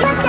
Let's